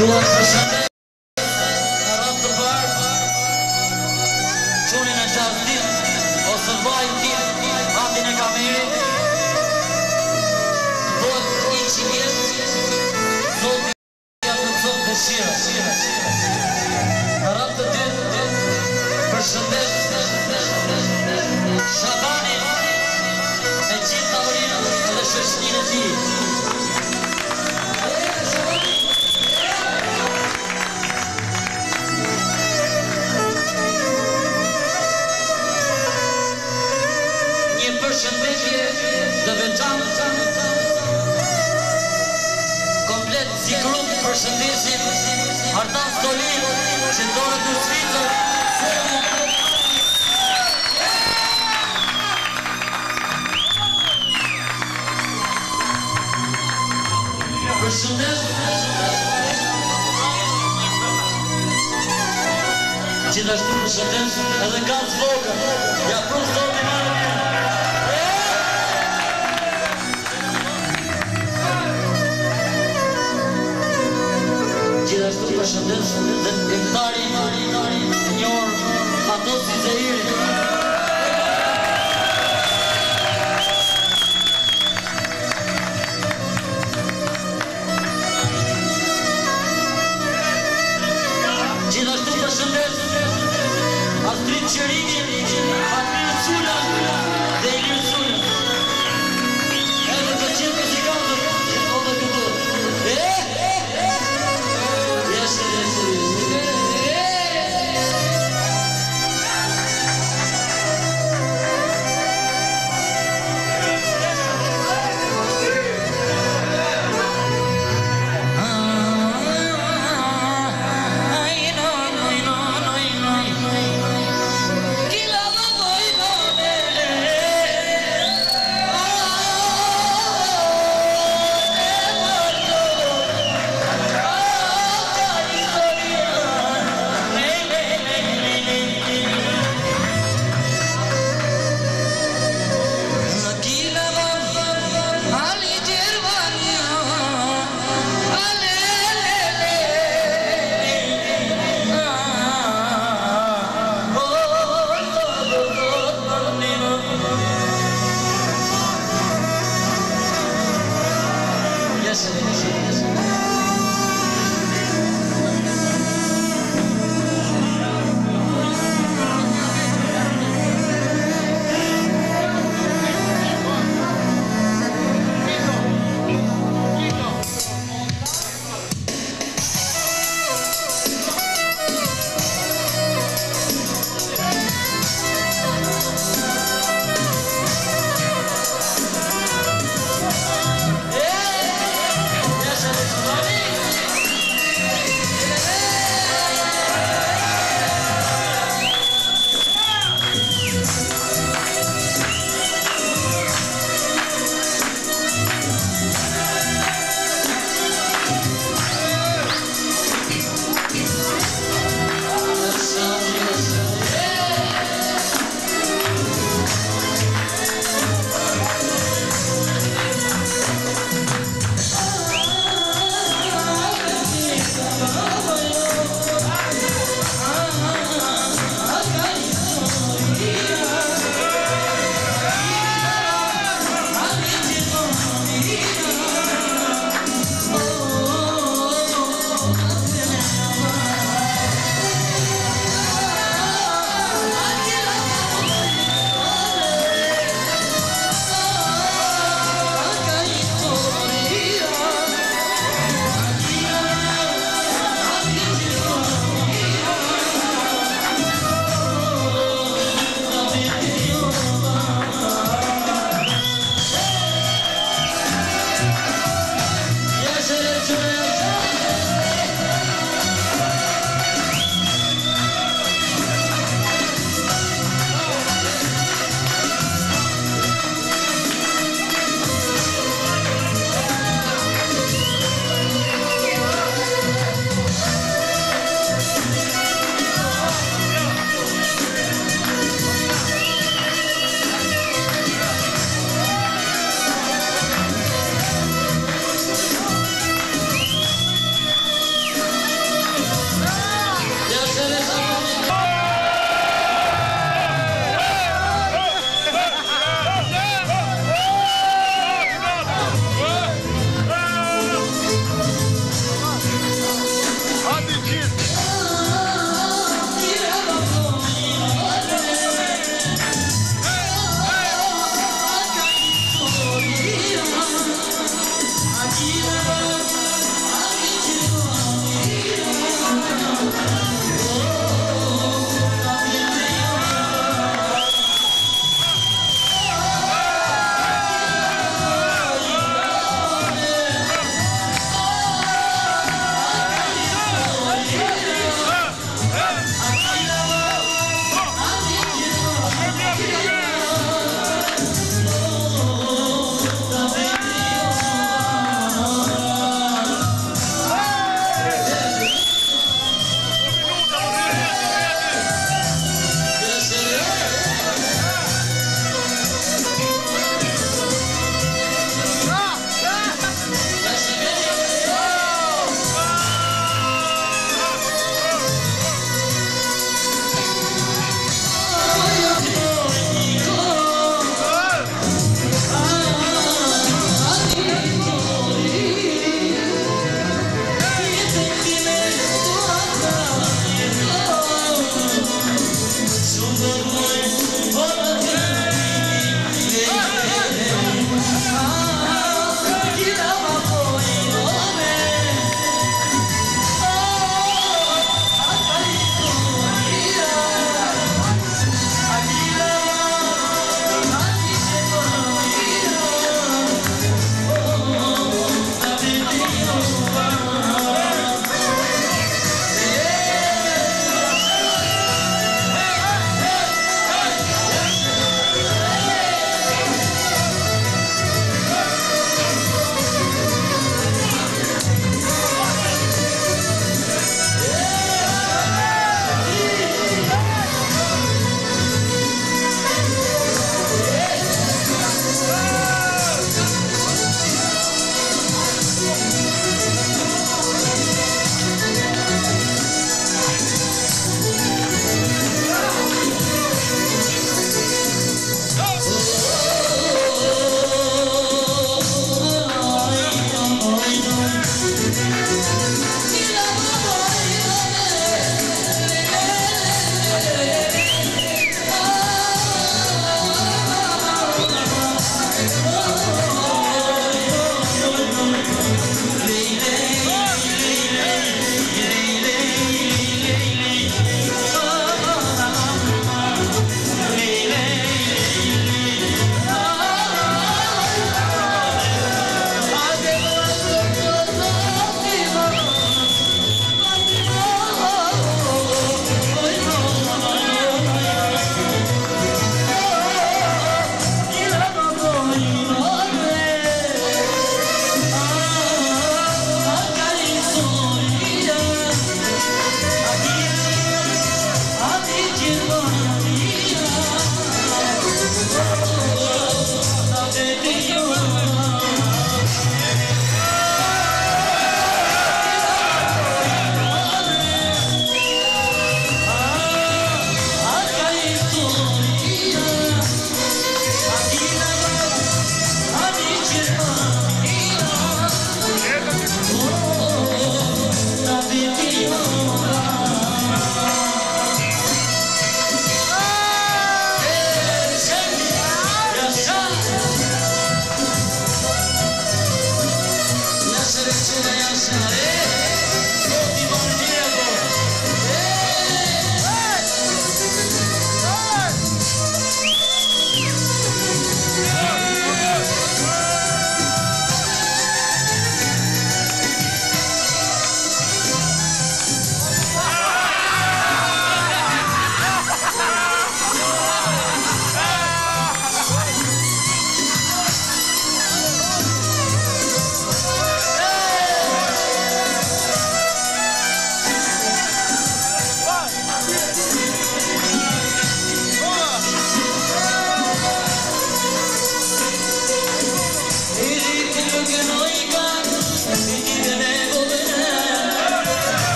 Tua personel Gjithashtu më sotem edhe kanë të vogën Ja prunë të dojnë marë mirë Gjithashtu dhe këtari Një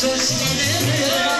Jesus,